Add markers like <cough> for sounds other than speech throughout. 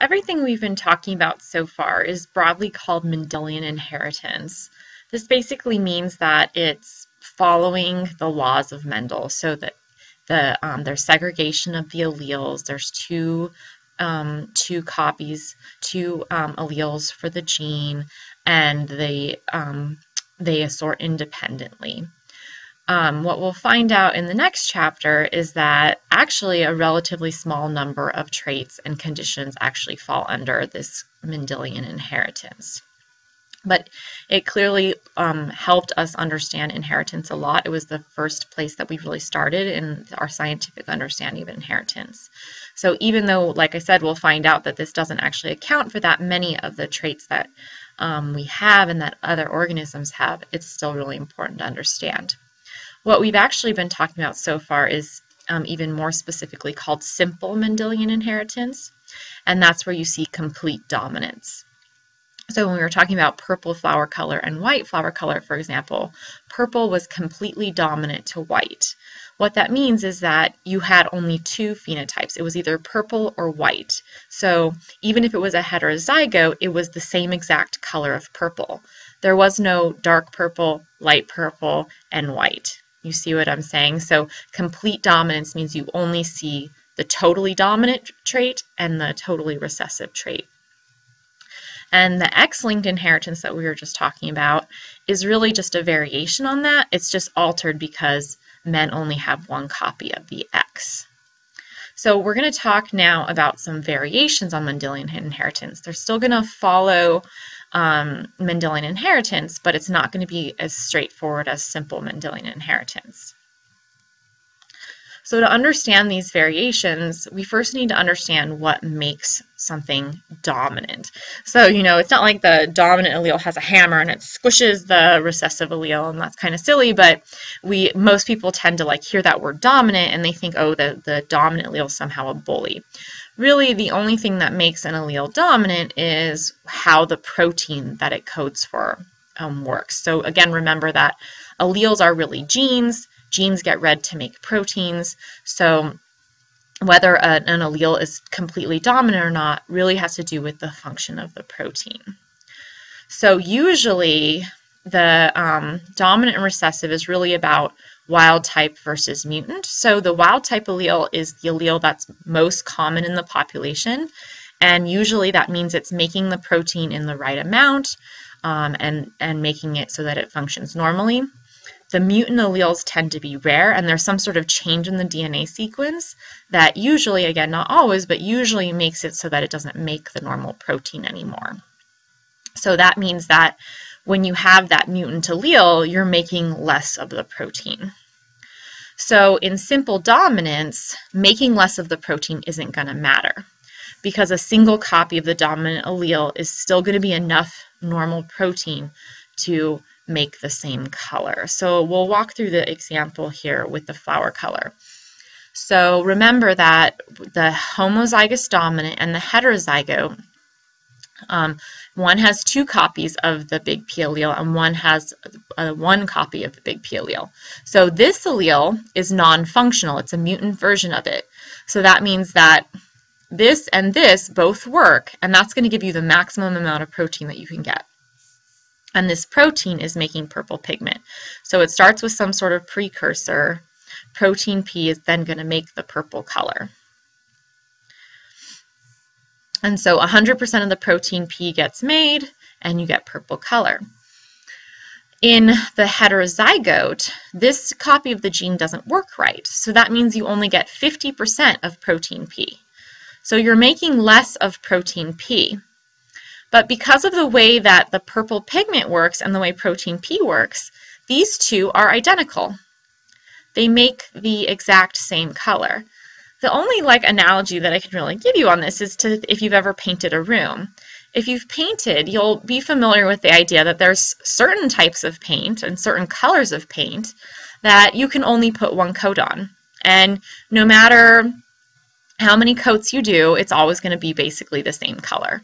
Everything we've been talking about so far is broadly called Mendelian inheritance. This basically means that it's following the laws of Mendel, so that the um, there's segregation of the alleles. There's two um, two copies, two um, alleles for the gene, and they um, they assort independently. Um, what we'll find out in the next chapter is that actually a relatively small number of traits and conditions actually fall under this Mendelian inheritance. But it clearly um, helped us understand inheritance a lot. It was the first place that we really started in our scientific understanding of inheritance. So even though, like I said, we'll find out that this doesn't actually account for that many of the traits that um, we have and that other organisms have, it's still really important to understand. What we've actually been talking about so far is um, even more specifically called simple Mendelian inheritance, and that's where you see complete dominance. So when we were talking about purple flower color and white flower color, for example, purple was completely dominant to white. What that means is that you had only two phenotypes. It was either purple or white. So even if it was a heterozygote, it was the same exact color of purple. There was no dark purple, light purple, and white. You see what I'm saying? So complete dominance means you only see the totally dominant trait and the totally recessive trait. And the X-linked inheritance that we were just talking about is really just a variation on that. It's just altered because men only have one copy of the X. So we're going to talk now about some variations on Mendelian inheritance. They're still going to follow um, Mendelian inheritance, but it's not going to be as straightforward as simple Mendelian inheritance. So to understand these variations, we first need to understand what makes something dominant. So, you know, it's not like the dominant allele has a hammer and it squishes the recessive allele, and that's kind of silly, but we most people tend to like hear that word dominant and they think, oh, the, the dominant allele is somehow a bully. Really, the only thing that makes an allele dominant is how the protein that it codes for um, works. So again, remember that alleles are really genes. Genes get read to make proteins. So whether an allele is completely dominant or not really has to do with the function of the protein. So usually the um, dominant and recessive is really about wild type versus mutant. So the wild type allele is the allele that's most common in the population. And usually that means it's making the protein in the right amount um, and, and making it so that it functions normally. The mutant alleles tend to be rare, and there's some sort of change in the DNA sequence that usually, again, not always, but usually makes it so that it doesn't make the normal protein anymore. So that means that when you have that mutant allele, you're making less of the protein. So in simple dominance, making less of the protein isn't going to matter because a single copy of the dominant allele is still going to be enough normal protein to make the same color. So we'll walk through the example here with the flower color. So remember that the homozygous dominant and the heterozygote um, one has two copies of the big P allele and one has uh, one copy of the big P allele. So this allele is non-functional. It's a mutant version of it. So that means that this and this both work, and that's going to give you the maximum amount of protein that you can get. And this protein is making purple pigment. So it starts with some sort of precursor. Protein P is then going to make the purple color. And so 100% of the protein P gets made and you get purple color. In the heterozygote, this copy of the gene doesn't work right. So that means you only get 50% of protein P. So you're making less of protein P. But because of the way that the purple pigment works and the way protein P works, these two are identical. They make the exact same color. The only like analogy that I can really give you on this is to if you've ever painted a room. If you've painted, you'll be familiar with the idea that there's certain types of paint and certain colors of paint that you can only put one coat on. And no matter how many coats you do, it's always going to be basically the same color.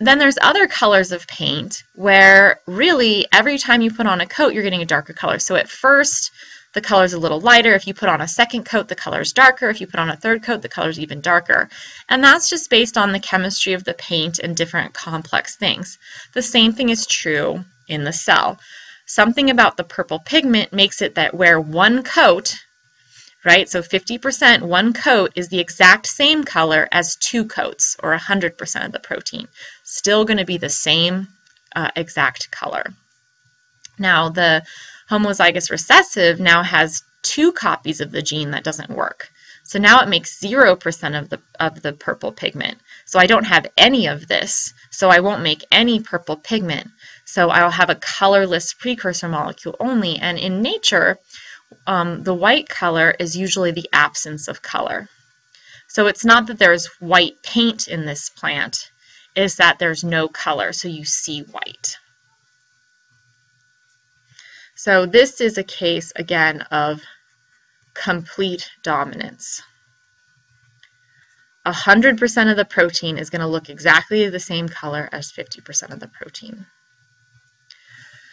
Then there's other colors of paint where really every time you put on a coat, you're getting a darker color. So at first, the color's a little lighter. If you put on a second coat, the color's darker. If you put on a third coat, the color's even darker. And that's just based on the chemistry of the paint and different complex things. The same thing is true in the cell. Something about the purple pigment makes it that where one coat, right, so 50%, one coat is the exact same color as two coats, or 100% of the protein. Still going to be the same uh, exact color. Now, the homozygous recessive now has two copies of the gene that doesn't work. So now it makes 0% of the, of the purple pigment. So I don't have any of this, so I won't make any purple pigment. So I'll have a colorless precursor molecule only. And in nature, um, the white color is usually the absence of color. So it's not that there's white paint in this plant, it's that there's no color, so you see white. So this is a case, again, of complete dominance. 100% of the protein is going to look exactly the same color as 50% of the protein.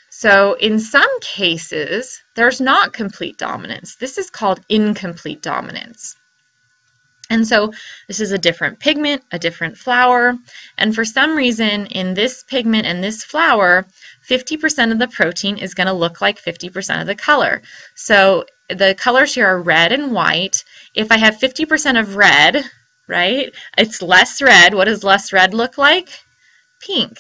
So in some cases, there's not complete dominance. This is called incomplete dominance. And so this is a different pigment, a different flower, and for some reason in this pigment and this flower, 50% of the protein is going to look like 50% of the color. So the colors here are red and white. If I have 50% of red, right, it's less red. What does less red look like? Pink.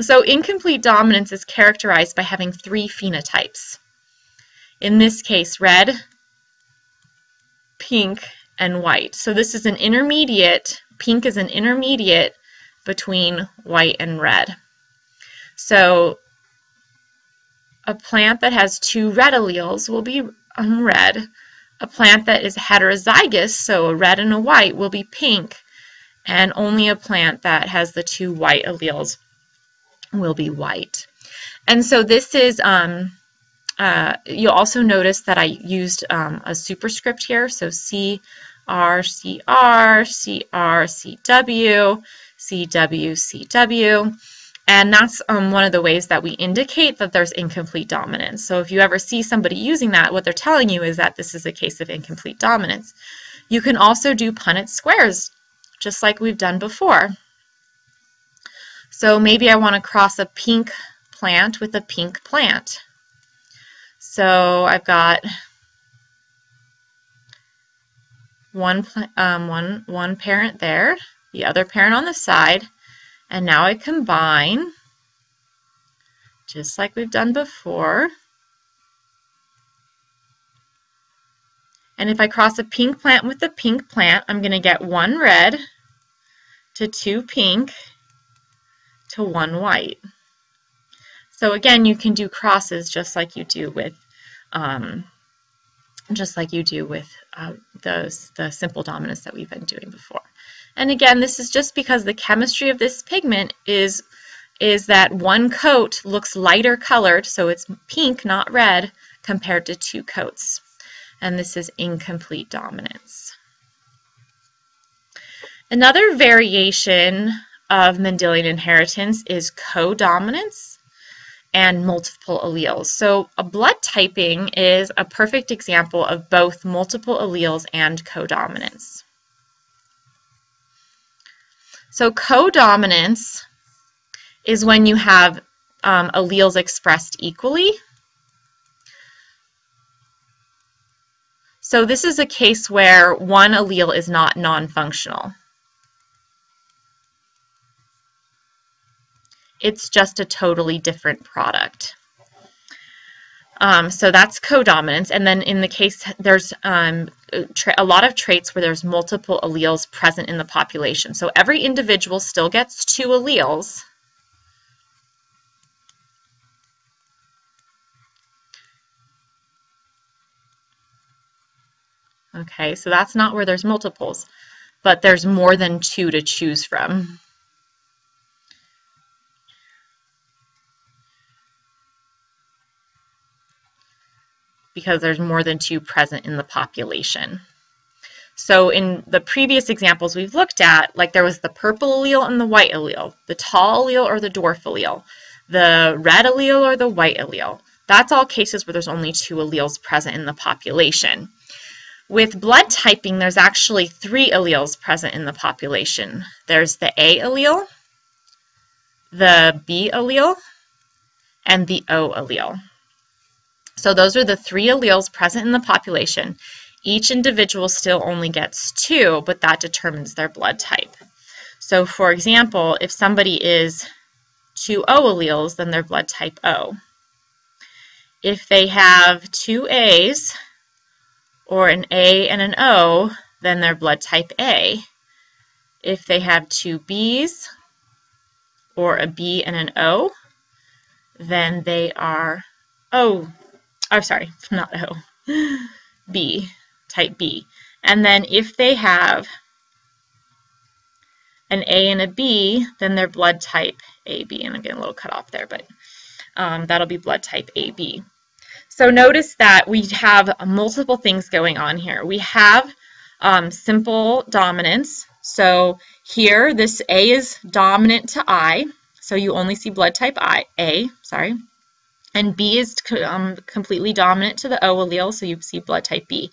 So incomplete dominance is characterized by having three phenotypes. In this case, red, pink, and white. So this is an intermediate, pink is an intermediate between white and red. So a plant that has two red alleles will be um, red. A plant that is heterozygous, so a red and a white, will be pink. And only a plant that has the two white alleles will be white. And so this is um, uh, you'll also notice that I used um, a superscript here, so C, R, C, R, C, R, C, W, C, W, C, W. And that's um, one of the ways that we indicate that there's incomplete dominance. So if you ever see somebody using that, what they're telling you is that this is a case of incomplete dominance. You can also do Punnett squares, just like we've done before. So maybe I want to cross a pink plant with a pink plant. So I've got one, um, one, one parent there, the other parent on the side, and now I combine, just like we've done before. And if I cross a pink plant with a pink plant, I'm going to get one red to two pink to one white. So again, you can do crosses just like you do with um, just like you do with uh, those the simple dominance that we've been doing before. And again, this is just because the chemistry of this pigment is is that one coat looks lighter colored, so it's pink, not red, compared to two coats. And this is incomplete dominance. Another variation of Mendelian inheritance is codominance and multiple alleles. So a blood typing is a perfect example of both multiple alleles and codominance. So codominance is when you have um, alleles expressed equally. So this is a case where one allele is not non-functional. It's just a totally different product. Um, so that's codominance. And then in the case, there's um, a lot of traits where there's multiple alleles present in the population. So every individual still gets two alleles. Okay, so that's not where there's multiples, but there's more than two to choose from. Because there's more than two present in the population. So in the previous examples we've looked at, like there was the purple allele and the white allele, the tall allele or the dwarf allele, the red allele or the white allele. That's all cases where there's only two alleles present in the population. With blood typing, there's actually three alleles present in the population. There's the A allele, the B allele, and the O allele. So those are the three alleles present in the population. Each individual still only gets two, but that determines their blood type. So for example, if somebody is two O alleles, then they're blood type O. If they have two A's, or an A and an O, then they're blood type A. If they have two B's, or a B and an O, then they are O. I'm oh, sorry, not O. B, type B. And then if they have an A and a B, then they're blood type AB. And I'm getting a little cut off there, but um, that'll be blood type AB. So notice that we have multiple things going on here. We have um, simple dominance. So here, this A is dominant to I. So you only see blood type I, A, sorry. And B is um, completely dominant to the O allele, so you see blood type B.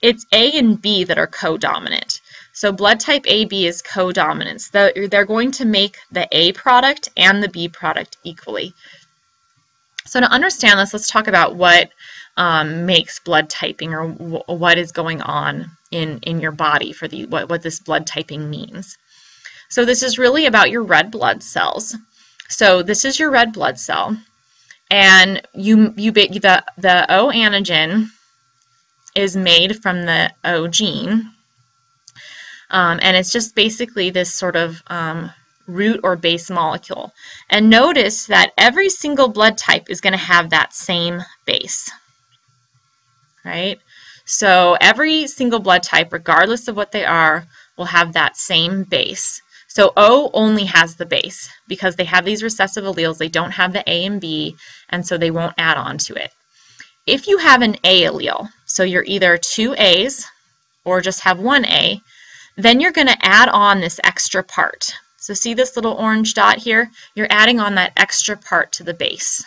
It's A and B that are co-dominant. So blood type AB is co-dominance. They're going to make the A product and the B product equally. So to understand this, let's talk about what um, makes blood typing or what is going on in, in your body for the what, what this blood typing means. So this is really about your red blood cells. So this is your red blood cell, and you you the the O antigen is made from the O gene, um, and it's just basically this sort of um, root or base molecule. And notice that every single blood type is going to have that same base, right? So every single blood type, regardless of what they are, will have that same base. So O only has the base because they have these recessive alleles. They don't have the A and B, and so they won't add on to it. If you have an A allele, so you're either two A's or just have one A, then you're going to add on this extra part. So see this little orange dot here? You're adding on that extra part to the base.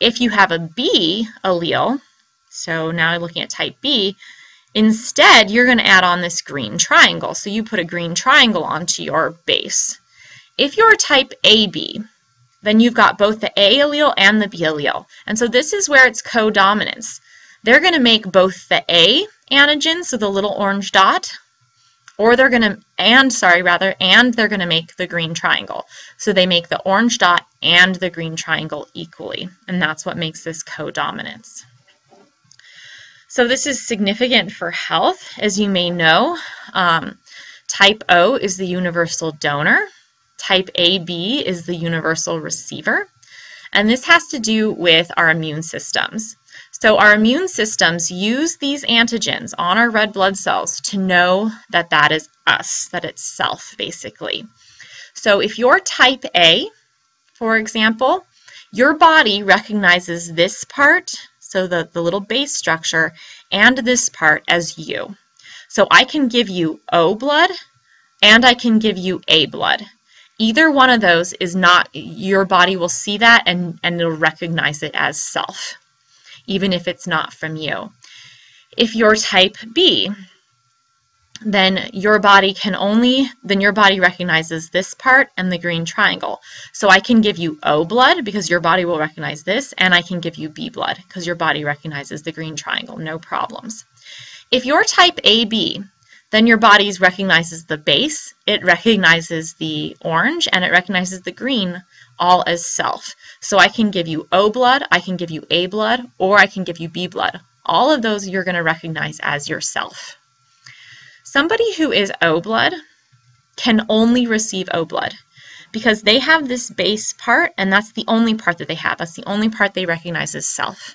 If you have a B allele, so now I'm looking at type B, instead you're going to add on this green triangle. So you put a green triangle onto your base. If you're type AB, then you've got both the A allele and the B allele. And so this is where it's co-dominance. They're going to make both the A antigen, so the little orange dot, or they're going to, and sorry, rather, and they're going to make the green triangle. So they make the orange dot and the green triangle equally, and that's what makes this co-dominance. So this is significant for health, as you may know. Um, type O is the universal donor. Type AB is the universal receiver. And this has to do with our immune systems. So our immune systems use these antigens on our red blood cells to know that that is us, that it's self, basically. So if you're type A, for example, your body recognizes this part, so the, the little base structure, and this part as you. So I can give you O blood, and I can give you A blood. Either one of those is not, your body will see that and, and it'll recognize it as self even if it's not from you. If you're type B, then your body can only, then your body recognizes this part and the green triangle. So I can give you O blood because your body will recognize this, and I can give you B blood because your body recognizes the green triangle, no problems. If you're type AB, then your body recognizes the base, it recognizes the orange, and it recognizes the green all as self. So I can give you O blood, I can give you A blood, or I can give you B blood. All of those you're going to recognize as yourself. Somebody who is O blood can only receive O blood because they have this base part and that's the only part that they have. That's the only part they recognize as self.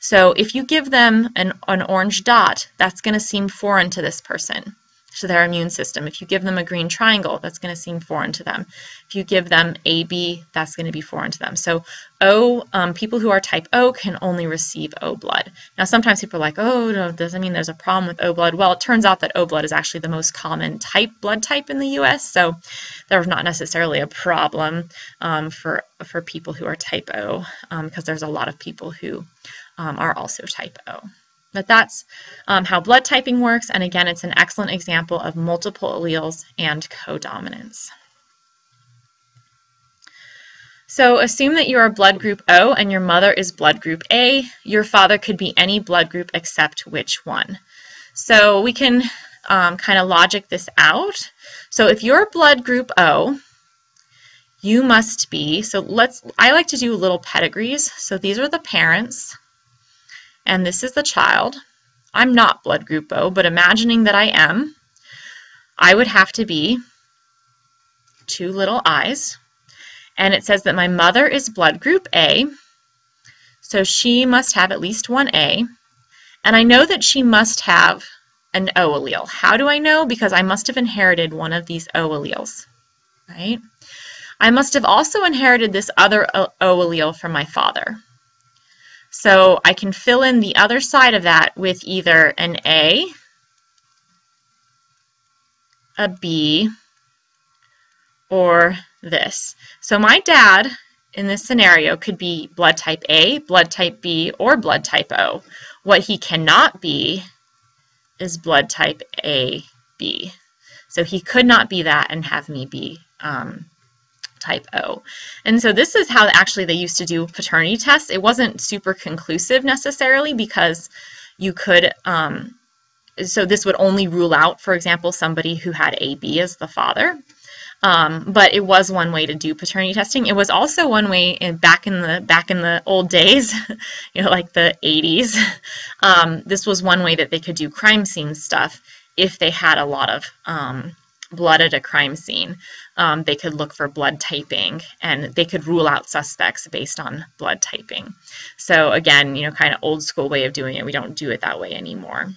So if you give them an, an orange dot, that's going to seem foreign to this person. To their immune system. If you give them a green triangle, that's going to seem foreign to them. If you give them AB, that's going to be foreign to them. So O, um, people who are type O can only receive O blood. Now, sometimes people are like, oh, no, does that mean there's a problem with O blood? Well, it turns out that O blood is actually the most common type blood type in the U.S., so there's not necessarily a problem um, for, for people who are type O because um, there's a lot of people who um, are also type O. But that's um, how blood typing works, and again, it's an excellent example of multiple alleles and codominance. So assume that you are blood group O and your mother is blood group A. Your father could be any blood group except which one. So we can um, kind of logic this out. So if you're blood group O, you must be, so let's, I like to do little pedigrees. So these are the parents and this is the child. I'm not blood group O, but imagining that I am, I would have to be two little i's. And it says that my mother is blood group A, so she must have at least one A. And I know that she must have an O allele. How do I know? Because I must have inherited one of these O alleles, right? I must have also inherited this other O allele from my father. So I can fill in the other side of that with either an A, a B, or this. So my dad in this scenario could be blood type A, blood type B, or blood type O. What he cannot be is blood type AB. So he could not be that and have me be um, type O. And so this is how actually they used to do paternity tests. It wasn't super conclusive necessarily because you could, um, so this would only rule out, for example, somebody who had AB as the father. Um, but it was one way to do paternity testing. It was also one way in, back in the back in the old days, <laughs> you know, like the 80s. <laughs> Um, this was one way that they could do crime scene stuff if they had a lot of um, blood at a crime scene um, they could look for blood typing and they could rule out suspects based on blood typing. So again, you know, kind of old school way of doing it. We don't do it that way anymore.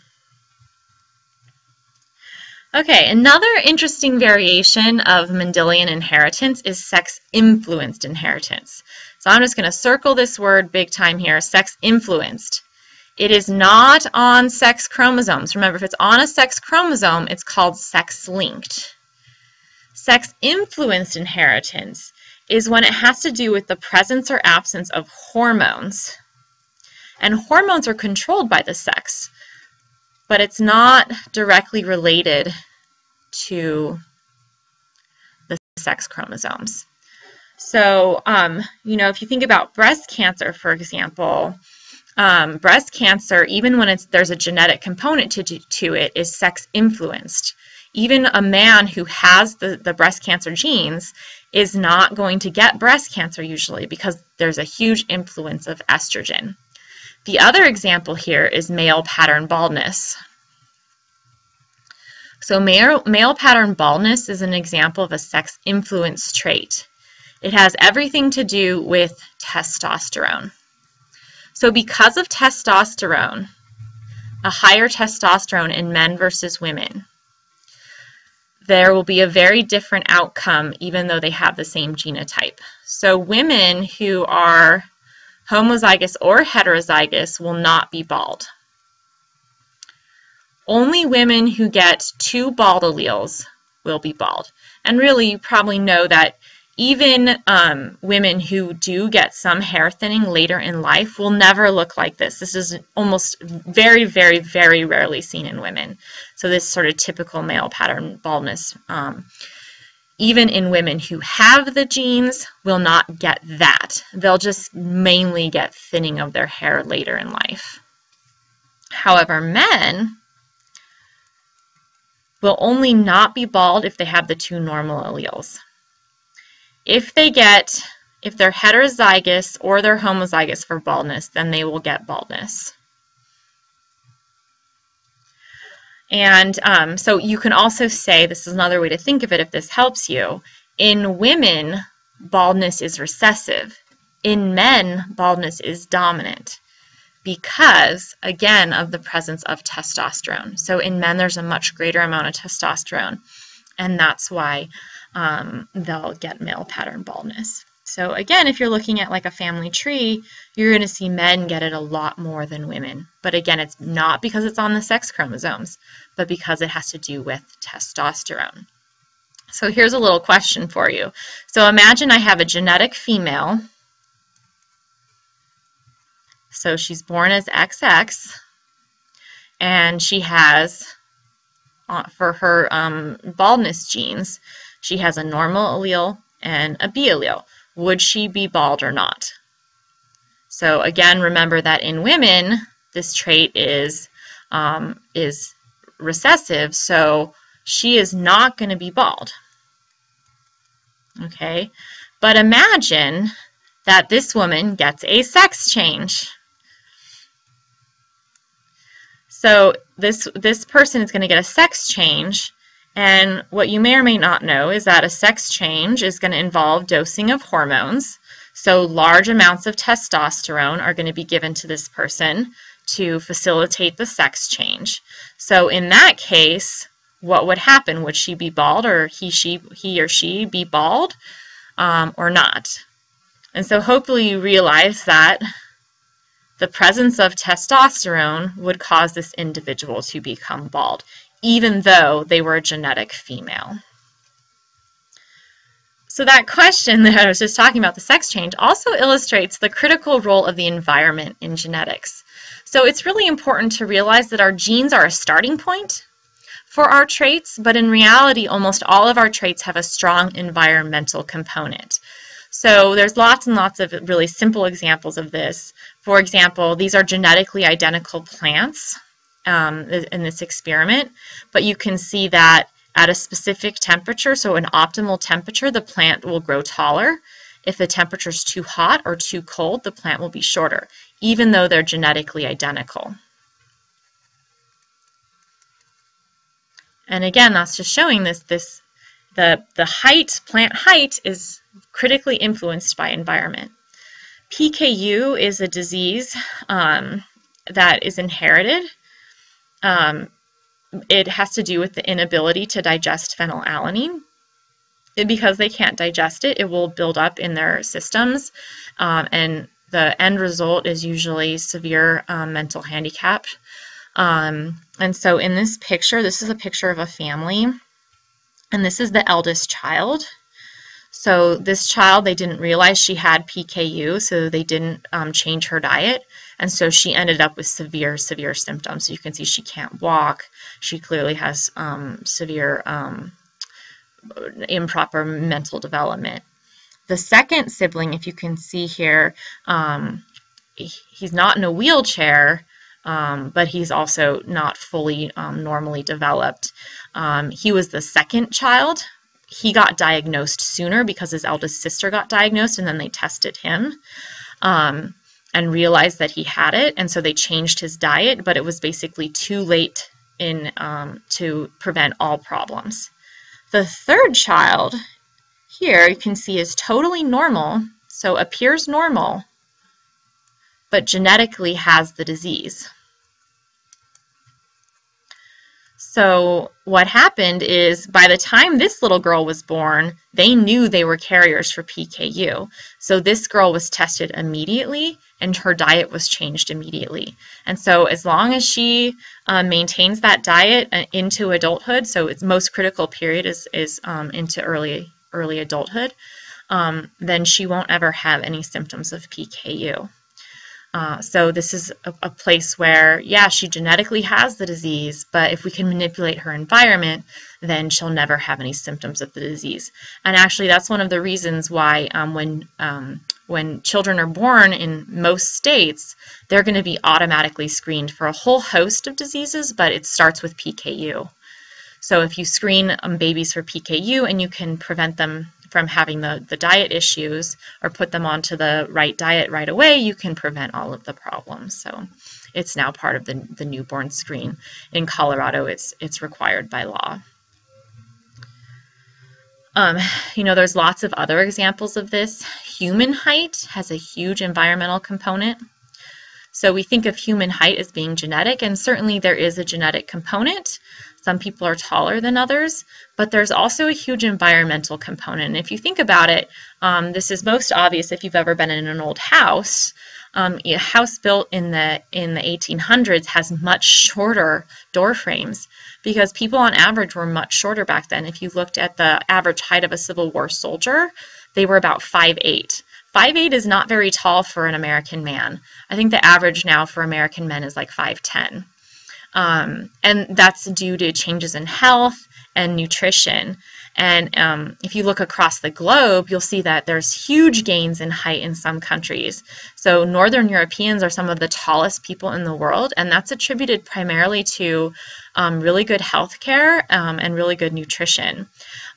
Okay, another interesting variation of Mendelian inheritance is sex-influenced inheritance. So I'm just going to circle this word big time here, sex-influenced. It is not on sex chromosomes. Remember, if it's on a sex chromosome, it's called sex-linked. Sex-influenced inheritance is when it has to do with the presence or absence of hormones. And hormones are controlled by the sex, but it's not directly related to the sex chromosomes. So, um, you know, if you think about breast cancer, for example, um, breast cancer, even when it's there's a genetic component to, to it, is sex influenced even a man who has the, the breast cancer genes is not going to get breast cancer usually because there's a huge influence of estrogen. The other example here is male pattern baldness. So male, male pattern baldness is an example of a sex influence trait. It has everything to do with testosterone. So because of testosterone, a higher testosterone in men versus women, there will be a very different outcome even though they have the same genotype. So women who are homozygous or heterozygous will not be bald. Only women who get two bald alleles will be bald. And really, you probably know that even um, women who do get some hair thinning later in life will never look like this. This is almost very, very, very rarely seen in women. So this sort of typical male pattern baldness, um, even in women who have the genes, will not get that. They'll just mainly get thinning of their hair later in life. However, men will only not be bald if they have the two normal alleles. If they get, if they're heterozygous or they're homozygous for baldness, then they will get baldness. And um, so you can also say, this is another way to think of it if this helps you, in women, baldness is recessive. In men, baldness is dominant because, again, of the presence of testosterone. So in men, there's a much greater amount of testosterone, and that's why um, they'll get male pattern baldness. So again, if you're looking at like a family tree, you're going to see men get it a lot more than women. But again, it's not because it's on the sex chromosomes, but because it has to do with testosterone. So here's a little question for you. So imagine I have a genetic female. So she's born as XX, and she has, uh, for her um, baldness genes, she has a normal allele and a B allele would she be bald or not? So again, remember that in women, this trait is, um, is recessive, so she is not going to be bald. Okay, but imagine that this woman gets a sex change. So this, this person is going to get a sex change and what you may or may not know is that a sex change is going to involve dosing of hormones. So large amounts of testosterone are going to be given to this person to facilitate the sex change. So in that case, what would happen? Would she be bald or he, she, he or she be bald um, or not? And so hopefully you realize that the presence of testosterone would cause this individual to become bald even though they were a genetic female. So that question that I was just talking about, the sex change, also illustrates the critical role of the environment in genetics. So it's really important to realize that our genes are a starting point for our traits, but in reality, almost all of our traits have a strong environmental component. So there's lots and lots of really simple examples of this. For example, these are genetically identical plants um, in this experiment, but you can see that at a specific temperature, so an optimal temperature, the plant will grow taller. If the temperature is too hot or too cold, the plant will be shorter, even though they're genetically identical. And again, that's just showing this, this the, the height, plant height, is critically influenced by environment. PKU is a disease um, that is inherited um, it has to do with the inability to digest phenylalanine. Because they can't digest it, it will build up in their systems, um, and the end result is usually severe um, mental handicap. Um, and so in this picture, this is a picture of a family, and this is the eldest child. So this child, they didn't realize she had PKU, so they didn't um, change her diet. And so she ended up with severe, severe symptoms. So you can see she can't walk. She clearly has um, severe um, improper mental development. The second sibling, if you can see here, um, he's not in a wheelchair, um, but he's also not fully um, normally developed. Um, he was the second child. He got diagnosed sooner because his eldest sister got diagnosed, and then they tested him. Um, and realized that he had it, and so they changed his diet, but it was basically too late in um, to prevent all problems. The third child here you can see is totally normal, so appears normal, but genetically has the disease. So what happened is by the time this little girl was born, they knew they were carriers for PKU. So this girl was tested immediately and her diet was changed immediately. And so as long as she um, maintains that diet uh, into adulthood, so its most critical period is, is um, into early, early adulthood, um, then she won't ever have any symptoms of PKU. Uh, so this is a, a, place where, yeah, she genetically has the disease, but if we can manipulate her environment, then she'll never have any symptoms of the disease. And actually, that's one of the reasons why um, when um, when children are born in most states, they're going to be automatically screened for a whole host of diseases, but it starts with PKU. So if you screen um, babies for PKU and you can prevent them from having the, the diet issues or put them onto the right diet right away, you can prevent all of the problems. So it's now part of the, the newborn screen. In Colorado, it's, it's required by law. Um, you know, there's lots of other examples of this. Human height has a huge environmental component. So we think of human height as being genetic, and certainly there is a genetic component. Some people are taller than others, but there's also a huge environmental component. And if you think about it, um, this is most obvious if you've ever been in an old house. Um, a house built in the in the 1800s has much shorter door frames because people on average were much shorter back then. If you looked at the average height of a Civil War soldier, they were about 5'8". 5'8 is not very tall for an American man. I think the average now for American men is like 5'10. Um, and that's due to changes in health and nutrition. And um, if you look across the globe, you'll see that there's huge gains in height in some countries. So, Northern Europeans are some of the tallest people in the world, and that's attributed primarily to um, really good health care um, and really good nutrition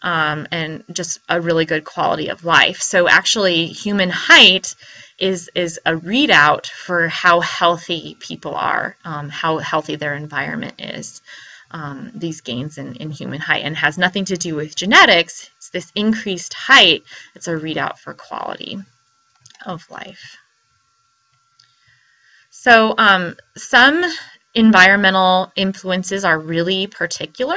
um, and just a really good quality of life. So, actually, human height is is a readout for how healthy people are, um, how healthy their environment is. Um, these gains in, in human height and has nothing to do with genetics. It's this increased height. It's a readout for quality of life. So um, some environmental influences are really particular.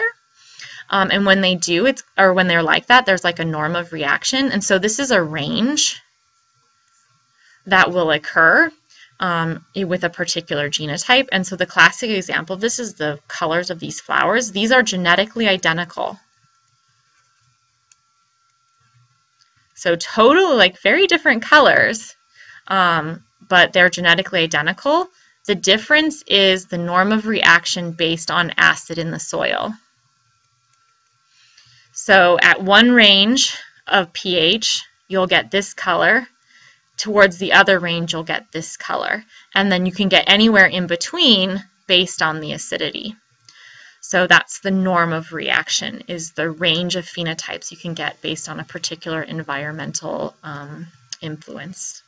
Um, and when they do, it's or when they're like that, there's like a norm of reaction. And so this is a range that will occur um, with a particular genotype. And so the classic example of this is the colors of these flowers. These are genetically identical. So totally like very different colors, um, but they're genetically identical. The difference is the norm of reaction based on acid in the soil. So at one range of pH, you'll get this color towards the other range, you'll get this color. And then you can get anywhere in between based on the acidity. So that's the norm of reaction, is the range of phenotypes you can get based on a particular environmental um, influence.